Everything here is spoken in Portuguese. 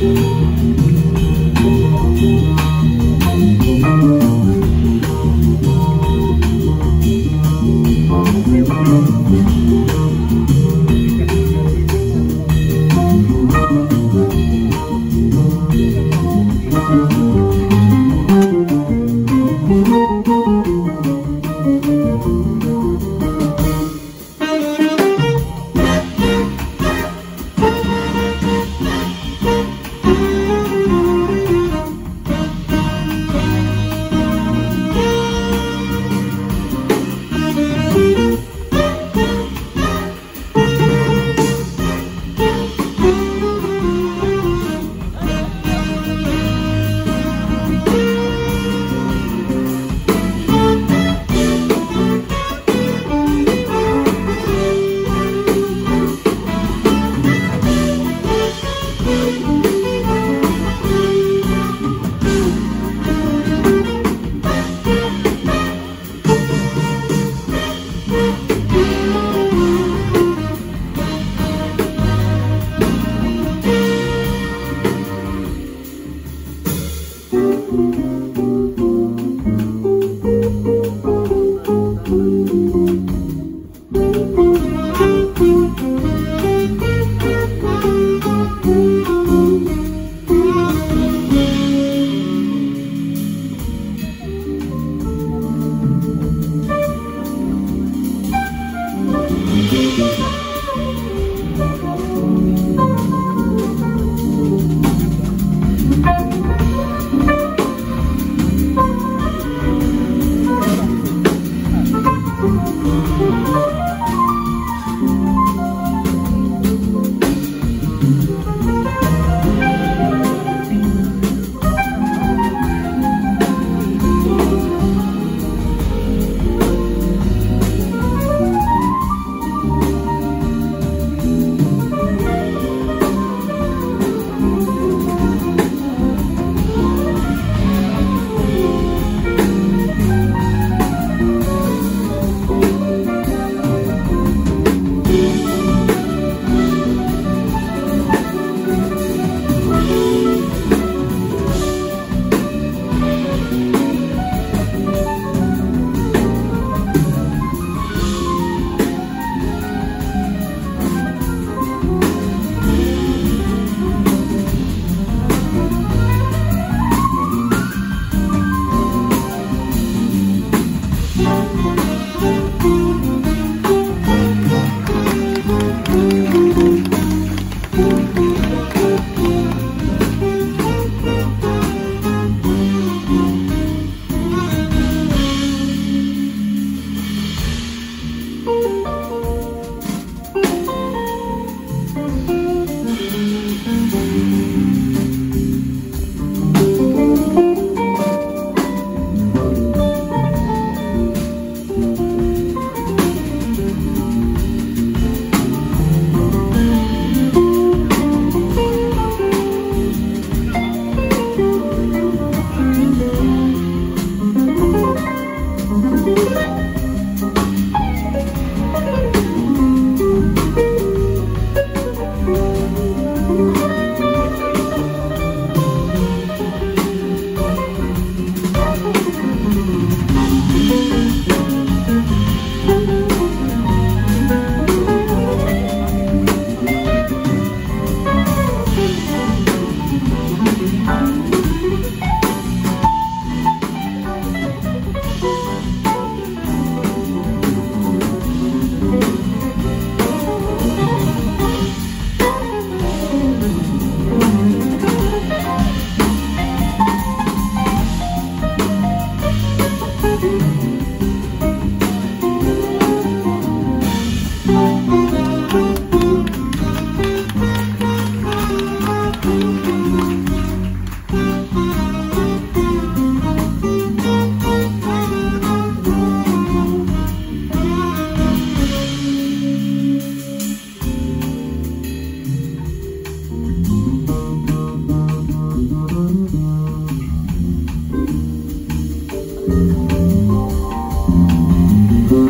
Música